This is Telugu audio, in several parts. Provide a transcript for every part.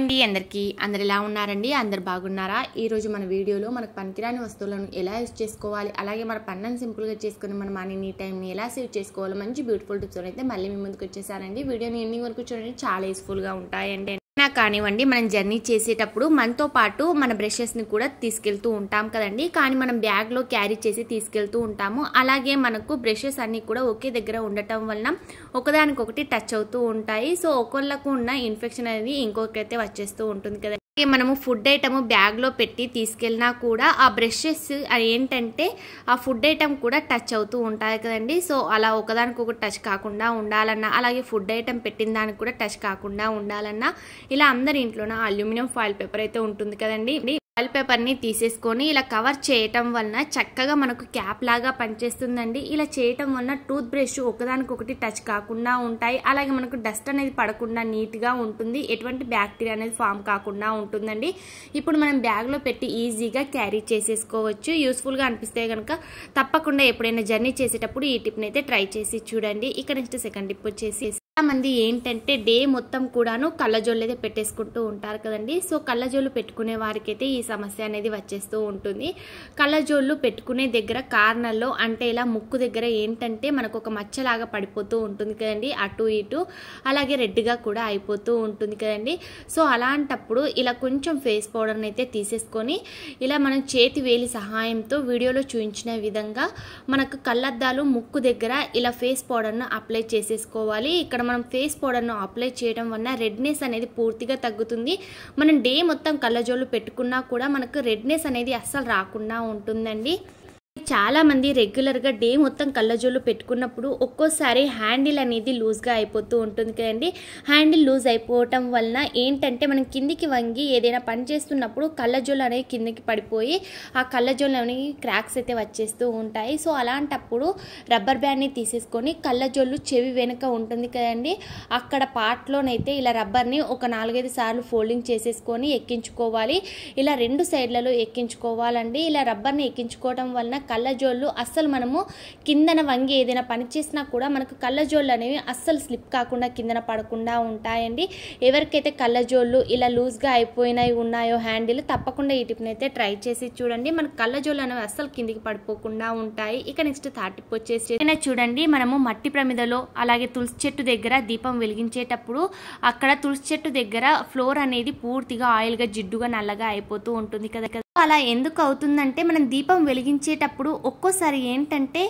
అండి అందరికీ. అందరు ఎలా ఉన్నారండి? అందరు బాగున్నారా? ఈరోజు మన వీడియోలో మనకు పనికిరాని వస్తువులను ఎలా యూజ్ చేసుకోవాలి? అలాగే మన పనులను సింపుల్గా చేసుకుని మన మనీని టైంని ఎలా సేవ్ చేసుకోవాలో మంచి బ్యూటిఫుల్ టిప్స్ అయితే మళ్ళీ మీ ముందుకు వచ్చేసారండి వీడియోని ఎన్ని వరకు చూడండి. చాలా యూస్ఫుల్గా ఉంటాయండి. అయినా కానివ్వండి మనం జర్నీ చేసేటప్పుడు మనతో పాటు మన బ్రషెస్ని కూడా తీసుకెళ్తూ ఉంటాం కదండి. కానీ మనం బ్యాగ్లో క్యారీ చేసి తీసుకెళ్తూ ఉంటాము. అలాగే మనకు బ్రషెస్ అన్నీ కూడా ఒకే దగ్గర ఉండటం వలన ఒకదానికొకటి టచ్ అవుతూ ఉంటాయి. సో ఒకళ్ళకు ఉన్న ఇన్ఫెక్షన్ అనేది ఇంకొకరికైతే వచ్చేస్తూ ఉంటుంది కదా మనము ఫుడ్ ఐటమ్ బ్యాగ్లో పెట్టి తీసుకెళ్ళినా కూడా ఆ బ్రషెస్ ఏంటంటే ఆ ఫుడ్ ఐటమ్ కూడా టచ్ అవుతూ ఉంటాయి కదండి. సో అలా ఒకదానికొకటి టచ్ కాకుండా ఉండాలన్నా అలాగే ఫుడ్ ఐటమ్ పెట్టిన దానికి కూడా టచ్ కాకుండా ఉండాలన్నా ఇలా అందరి ఇంట్లోన అల్యూమినియం ఫాయిల్ పేపర్ అయితే ఉంటుంది కదండి. ఫాయిల్ పేపర్ని తీసేసుకొని ఇలా కవర్ చేయటం వలన చక్కగా మనకు క్యాప్ లాగా పనిచేస్తుందండి. ఇలా చేయటం వలన టూత్ బ్రష్ ఒకదానికొకటి టచ్ కాకుండా ఉంటాయి. అలాగే మనకు డస్ట్ అనేది పడకుండా నీట్గా ఉంటుంది. ఎటువంటి బ్యాక్టీరియా అనేది ఫామ్ కాకుండా ఉంటుందండి. ఇప్పుడు మనం బ్యాగ్లో పెట్టి ఈజీగా క్యారీ చేసేసుకోవచ్చు. యూస్ఫుల్గా అనిపిస్తే కనుక తప్పకుండా ఎప్పుడైనా జర్నీ చేసేటప్పుడు ఈ టిప్ని అయితే ట్రై చేసి చూడండి. ఇక్కడ నెక్స్ట్ సెకండ్ టిప్ వచ్చేసి మంది ఏంటంటే డే మొత్తం కూడాను కళ్ళజోళ్ళు అయితే పెట్టేసుకుంటూ ఉంటారు కదండి. సో కళ్ళజోళ్ళు పెట్టుకునే వారికైతే ఈ సమస్య అనేది వచ్చేస్తూ ఉంటుంది. కళ్ళజోళ్ళు పెట్టుకునే దగ్గర కార్నర్లో అంటే ఇలా ముక్కు దగ్గర ఏంటంటే మనకు ఒక మచ్చలాగా పడిపోతూ ఉంటుంది కదండి అటు ఇటు. అలాగే రెడ్గా కూడా అయిపోతూ ఉంటుంది కదండి. సో అలాంటప్పుడు ఇలా కొంచెం ఫేస్ పౌడర్ని అయితే తీసేసుకొని ఇలా మనం చేతి వేలి సహాయంతో వీడియోలో చూపించిన విధంగా మనకు కళ్ళద్దాలు ముక్కు దగ్గర ఇలా ఫేస్ పౌడర్ను అప్లై చేసేసుకోవాలి. ఇక్కడ మనం ఫేస్ పౌడర్ను అప్లై చేయడం వలన రెడ్నెస్ అనేది పూర్తిగా తగ్గుతుంది. మనం డే మొత్తం కళ్ళజోళ్ళు పెట్టుకున్నా కూడా మనకు రెడ్నెస్ అనేది అస్సలు రాకుండా ఉంటుందండి. చాలా మంది రెగ్యులర్గా డే మొత్తం కళ్ళజోళ్ళు పెట్టుకున్నప్పుడు ఒక్కోసారి హ్యాండిల్ అనేది లూజ్గా అయిపోతూ ఉంటుంది కదండి. హ్యాండిల్ లూజ్ అయిపోవటం వలన ఏంటంటే మనం కిందికి వంగి ఏదైనా పని చేస్తున్నప్పుడు కళ్ళజోళ్ళు అనేవి కిందికి పడిపోయి ఆ కళ్ళజోళ్ళు అనేవి క్రాక్స్ అయితే వచ్చేస్తూ ఉంటాయి. సో అలాంటప్పుడు రబ్బర్ బ్యాండ్ని తీసేసుకొని కళ్ళజోళ్ళు చెవి వెనుక ఉంటుంది కదండి. అక్కడ పార్ట్లోనైతే ఇలా రబ్బర్ని ఒక నాలుగైదు సార్లు ఫోల్డింగ్ చేసేసుకొని ఎక్కించుకోవాలి. ఇలా రెండు సైడ్లలో ఎక్కించుకోవాలండి. ఇలా రబ్బర్ని ఎక్కించుకోవడం వలన కళ్ళజోళ్ళు అస్సలు మనము కిందన వంగి ఏదైనా పని చేసినా కూడా మనకు కళ్ళజోళ్ళు అనేవి అస్సలు స్లిప్ కాకుండా కిందన పడకుండా ఉంటాయండి. ఎవరికైతే కళ్ళజోళ్ళు ఇలా లూజ్గా అయిపోయినాయి ఉన్నాయో హ్యాండిల్ తప్పకుండా ఈ టిప్ని అయితే ట్రై చేసి చూడండి. మనకు కళ్ళజోళ్ళు అనేవి అస్సలు కిందికి పడిపోకుండా ఉంటాయి. ఇక నెక్స్ట్ థర్డ్ టిప్ వచ్చేసి చూడండి మనము మట్టి ప్రమిదలో అలాగే తులసి చెట్టు దగ్గర దీపం వెలిగించేటప్పుడు అక్కడ తులసి చెట్టు దగ్గర ఫ్లోర్ అనేది పూర్తిగా ఆయిల్గా జిడ్డుగా నల్లగా అయిపోతూ ఉంటుంది కదా. అలా ఎందుకు అవుతుందంటే మనం దీపం వెలిగించేటప్పుడు ఒక్కోసారి ఏంటంటే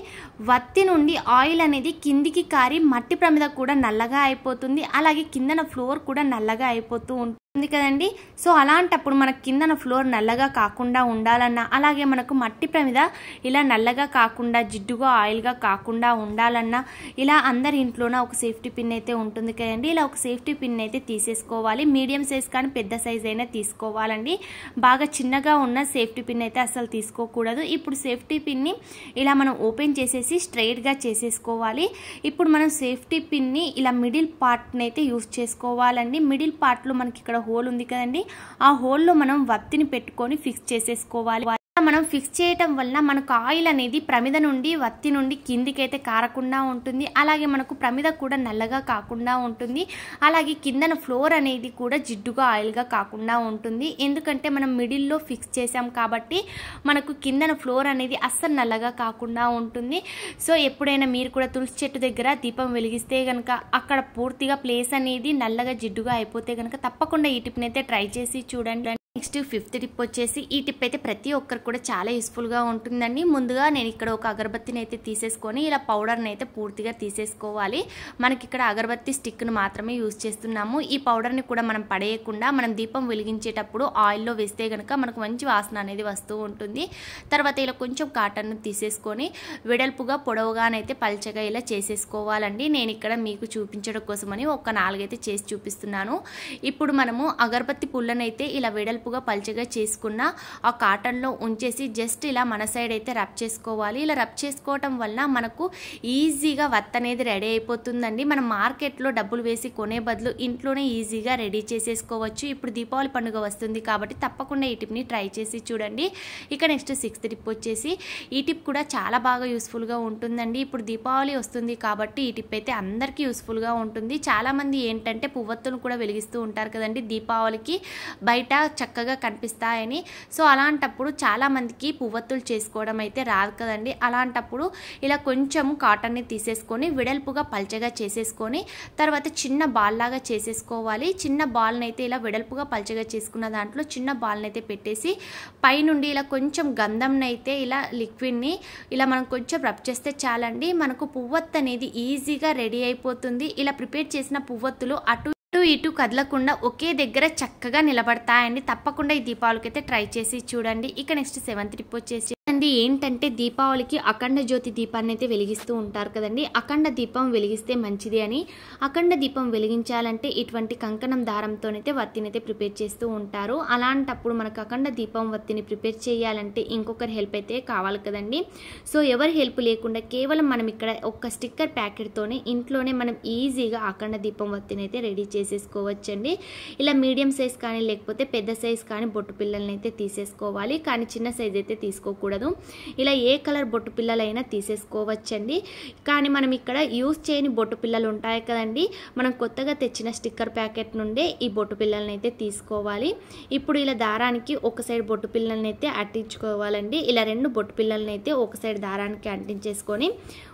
వత్తి నుండి ఆయిల్ అనేది కిందికి కారి మట్టి ప్రమిద కూడా నల్లగా అయిపోతుంది. అలాగే కిందన ఫ్లోర్ కూడా నల్లగా అయిపోతూ ఉంటుంది కదండి. సో అలాంటప్పుడు మనకు కిందన ఫ్లోర్ నల్లగా కాకుండా ఉండాలన్నా అలాగే మనకు మట్టి ప్రమిద ఇలా నల్లగా కాకుండా జిడ్డుగా ఆయిల్గా కాకుండా ఉండాలన్నా ఇలా అందరి ఇంట్లోన ఒక సేఫ్టీ పిన్ అయితే ఉంటుంది కదండి. ఇలా ఒక సేఫ్టీ పిన్ అయితే తీసేసుకోవాలి. మీడియం సైజ్ కానీ పెద్ద సైజ్ అయినా తీసుకోవాలండి. బాగా చిన్నగా ఉన్న సేఫ్టీ పిన్ అయితే అసలు తీసుకోకూడదు. ఇప్పుడు సేఫ్టీ పిన్ని ఇలా మనం ఓపెన్ చేసేసి స్ట్రైట్గా చేసేసుకోవాలి. ఇప్పుడు మనం సేఫ్టీ పిన్ని ఇలా మిడిల్ పార్ట్ని అయితే యూస్ చేసుకోవాలండి. మిడిల్ పార్ట్లో మనకి ఇక్కడ హోల్ ఉంది కదండి. ఆ హోల్లో మనం వత్తిని పెట్టుకొని ఫిక్స్ చేసేసుకోవాలి. మనం ఫిక్స్ చేయటం వలన మనకు ఆయిల్ అనేది ప్రమిద నుండి వత్తి నుండి కిందికైతే కారకుండా ఉంటుంది. అలాగే మనకు ప్రమిద కూడా నల్లగా కాకుండా ఉంటుంది. అలాగే కిందన ఫ్లోర్ అనేది కూడా జిడ్డుగా ఆయిల్గా కాకుండా ఉంటుంది. ఎందుకంటే మనం మిడిల్లో ఫిక్స్ చేసాం కాబట్టి మనకు కిందన ఫ్లోర్ అనేది అస్సలు నల్లగా కాకుండా ఉంటుంది. సో ఎప్పుడైనా మీరు కూడా తులసి చెట్టు దగ్గర దీపం వెలిగిస్తే కనుక అక్కడ పూర్తిగా ప్లేస్ అనేది నల్లగా జిడ్డుగా అయిపోతే కనుక తప్పకుండా ఈ టిప్ని అయితే ట్రై చేసి చూడండి. నెక్స్ట్ ఫిఫ్త్ టిప్ వచ్చేసి ఈ టిప్ అయితే ప్రతి ఒక్కరికి కూడా చాలా యూస్ఫుల్గా ఉంటుందండి. ముందుగా నేను ఇక్కడ ఒక అగరబత్తిని అయితే తీసేసుకొని ఇలా పౌడర్ని అయితే పూర్తిగా తీసేసుకోవాలి. మనకి ఇక్కడ అగరబత్తి స్టిక్ను మాత్రమే యూజ్ చేస్తున్నాము. ఈ పౌడర్ని కూడా మనం పడేయకుండా మనం దీపం వెలిగించేటప్పుడు ఆయిల్లో వేస్తే కనుక మనకు మంచి వాసన అనేది వస్తూ ఉంటుంది. తర్వాత ఇలా కొంచెం కాటన్ను తీసేసుకొని వెడల్పుగా పొడవుగానైతే పల్చగా ఇలా చేసేసుకోవాలండి. నేను ఇక్కడ మీకు చూపించడం కోసమని ఒక నాలుగైతే చేసి చూపిస్తున్నాను. ఇప్పుడు మనము అగరబత్తి పుల్లనైతే ఇలా వెడల్పు వెడల్పుగా పల్చగా చేసుకున్న ఆ కాటన్లో ఉంచేసి జస్ట్ ఇలా మన సైడ్ అయితే రబ్ చేసుకోవాలి. ఇలా రబ్ చేసుకోవటం వలన మనకు ఈజీగా వత్త అనేది రెడీ అయిపోతుందండి. మనం మార్కెట్లో డబ్బులు వేసి కొనే బదులు ఇంట్లోనే ఈజీగా రెడీ చేసేసుకోవచ్చు. ఇప్పుడు దీపావళి పండుగ వస్తుంది కాబట్టి తప్పకుండా ఈ టిప్ని ట్రై చేసి చూడండి. ఇక నెక్స్ట్ సిక్స్త్ టిప్ వచ్చేసి ఈ టిప్ కూడా చాలా బాగా యూస్ఫుల్గా ఉంటుందండి. ఇప్పుడు దీపావళి వస్తుంది కాబట్టి ఈ టిప్ అయితే అందరికీ యూస్ఫుల్గా ఉంటుంది. చాలామంది ఏంటంటే పువ్వత్తును కూడా వెలిగిస్తూ ఉంటారు కదండి దీపావళికి. బయట చక్క చక్కగా కనిపిస్తాయని. సో అలాంటప్పుడు చాలామందికి పువ్వత్తులు చేసుకోవడం అయితే రాదు కదండి. అలాంటప్పుడు ఇలా కొంచెం కాటన్ని తీసేసుకొని వెడల్పుగా పల్చగా చేసేసుకొని తర్వాత చిన్న బాల్ లాగా చేసేసుకోవాలి. చిన్న బాల్ని అయితే ఇలా వెడల్పుగా పల్చగా చేసుకున్న దాంట్లో చిన్న బాల్ని అయితే పెట్టేసి పైనుండి ఇలా కొంచెం గంధంని అయితే ఇలా లిక్విడ్ని ఇలా మనం కొంచెం రబ్ చేస్తే చాలండి. మనకు పువ్వత్తు అనేది ఈజీగా రెడీ అయిపోతుంది. ఇలా ప్రిపేర్ చేసిన పువ్వత్తులు అటు ఇటు కదలకుండా ఒకే దగ్గర చక్కగా నిలబడతాయండి. తప్పకుండా ఈ దీపావళికి అయితే ట్రై చేసి చూడండి. ఇక నెక్స్ట్ సెవెంత్ ట్రిప్ వచ్చేసి అండి ఏంటంటే దీపావళికి అఖండ జ్యోతి దీపాన్ని అయితే వెలిగిస్తూ ఉంటారు కదండి. అఖండ దీపం వెలిగిస్తే మంచిది అని అఖండ దీపం వెలిగించాలంటే ఇటువంటి కంకణం దారంతోనైతే వత్తినైతే ప్రిపేర్ చేస్తూ ఉంటారు. అలాంటప్పుడు మనకు అఖండ దీపం వత్తిని ప్రిపేర్ చేయాలంటే ఇంకొకరి హెల్ప్ అయితే కావాలి కదండి. సో ఎవరి హెల్ప్ లేకుండా కేవలం మనం ఇక్కడ ఒక స్టిక్కర్ ప్యాకెట్తోనే ఇంట్లోనే మనం ఈజీగా అఖండ దీపం వత్తిని అయితే రెడీ చేసేసుకోవచ్చండి. ఇలా మీడియం సైజ్ కానీ లేకపోతే పెద్ద సైజ్ కానీ బొట్టు పిల్లల్ని అయితే తీసేసుకోవాలి. కానీ చిన్న సైజ్ అయితే తీసుకోకూడదు. ఇలా ఏ కలర్ బొట్టు పిల్లలైనా తీసేసుకోవచ్చండి. కానీ మనం ఇక్కడ యూస్ చేయని బొట్టు పిల్లలు ఉంటాయి కదండి. మనం కొత్తగా తెచ్చిన స్టిక్కర్ ప్యాకెట్ నుండే ఈ బొట్టు పిల్లల్ని అయితే తీసుకోవాలి. ఇప్పుడు ఇలా దారానికి ఒక సైడ్ బొట్టు పిల్లల్ని అయితే అట్టించుకోవాలండి. ఇలా రెండు బొట్టు పిల్లల్ని అయితే ఒక సైడ్ దారానికి అంటించేసుకొని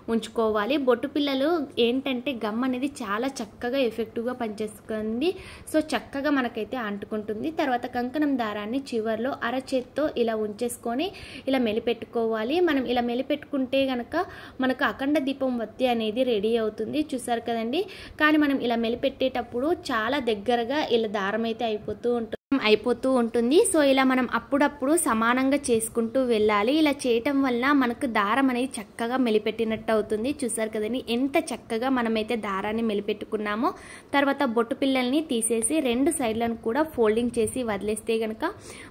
ఉంచుకోవాలి. బొట్టు పిల్లలు ఏంటంటే గమ్ అనేది చాలా చక్కగా ఎఫెక్టివ్గా పనిచేస్తుంది. సో చక్కగా మనకైతే అంటుకుంటుంది. తర్వాత కంకణం దారాన్ని చివర్లో అరచేత్తో ఇలా ఉంచేసుకొని ఇలా మెలిపెట్టుకోవాలి. మనం ఇలా మెలిపెట్టుకుంటే కనుక మనకు అఖండ దీపం వత్తి అనేది రెడీ అవుతుంది. చూసారు కదండి? కానీ మనం ఇలా మెలిపెట్టేటప్పుడు చాలా దగ్గరగా ఇలా దారం అయితే అయిపోతూ ఉంటుంది. అయిపోతూ ఉంటుంది. సో ఇలా మనం అప్పుడప్పుడు సమానంగా చేసుకుంటూ వెళ్ళాలి. ఇలా చేయటం వల్ల మనకు దారం అనేది చక్కగా మెలిపెట్టినట్టు అవుతుంది. చూసారు కదండి ఎంత చక్కగా మనమైతే దారాన్ని మెలిపెట్టుకున్నామో. తర్వాత బొట్టు పిల్లల్ని తీసేసి రెండు సైడ్లను కూడా ఫోల్డింగ్ చేసి వదిలేస్తే కనుక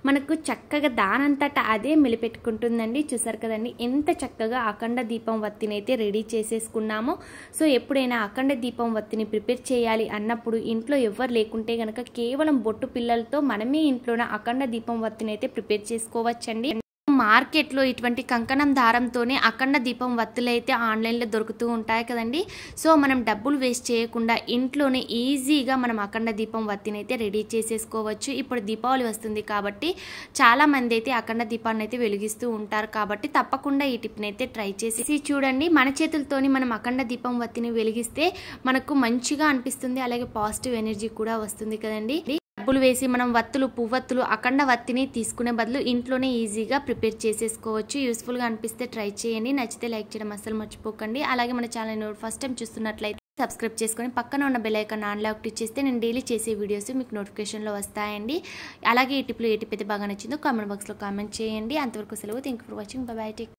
మనకు చక్కగా దానంతటా అదే మెలిపెట్టుకుంటుందండి. చూసారు కదండి ఎంత చక్కగా అఖండ దీపం వత్తిని అయితే రెడీ చేసేసుకున్నామో. సో ఎప్పుడైనా అఖండ దీపం వత్తిని ప్రిపేర్ చేయాలి అన్నప్పుడు ఇంట్లో ఎవరు లేకుంటే కనుక కేవలం బొట్టు పిల్లలతో మనమే ఇంట్లోనే అఖండ దీపం వత్తిని అయితే ప్రిపేర్ చేసుకోవచ్చండి. మార్కెట్లో ఇటువంటి కంకణం దారంతోనే అఖండ దీపం వత్తులు అయితే ఆన్లైన్లో దొరుకుతూ ఉంటాయి కదండి. సో మనం డబ్బులు వేస్ట్ చేయకుండా ఇంట్లోనే ఈజీగా మనం అఖండ దీపం వత్తినైతే రెడీ చేసేసుకోవచ్చు. ఇప్పుడు దీపావళి వస్తుంది కాబట్టి చాలా మంది అయితే అఖండ దీపాన్ని అయితే వెలిగిస్తూ ఉంటారు కాబట్టి తప్పకుండా ఈ టిప్ని అయితే ట్రై చేసి చూడండి. మన చేతులతోని మనం అఖండ దీపం వత్తిని వెలిగిస్తే మనకు మంచిగా అనిపిస్తుంది. అలాగే పాజిటివ్ ఎనర్జీ కూడా వస్తుంది కదండి. డబ్బులు వేసి మనం వత్తులు పువ్వత్తులు అఖండ వత్తిని తీసుకునే బదులు ఇంట్లోనే ఈజీగా ప్రిపేర్ చేసేసుకోవచ్చు. యూస్ఫుల్గా అనిపిస్తే ట్రై చేయండి. నచ్చితే లైక్ చేయడం అస్సలు మర్చిపోకండి. అలాగే మన ఛానల్ ఫస్ట్ టైం చూస్తున్నట్లయితే సబ్స్క్రైబ్ చేసుకొని పక్కన ఉన్న బెల్ ఐకాన్ ఆన్లో క్లిక్ చేస్తే నేను డైలీ చేసే వీడియోస్ మీకు నోటిఫికేషన్లో వస్తాయండి. అలాగే ఈ టిప్లో ఏ టిప్ అయితే బాగా నచ్చిందో కామెంట్ బాక్స్లో కామెంట్ చేయండి. అంతవరకు సెలవు. Thank for watching bye take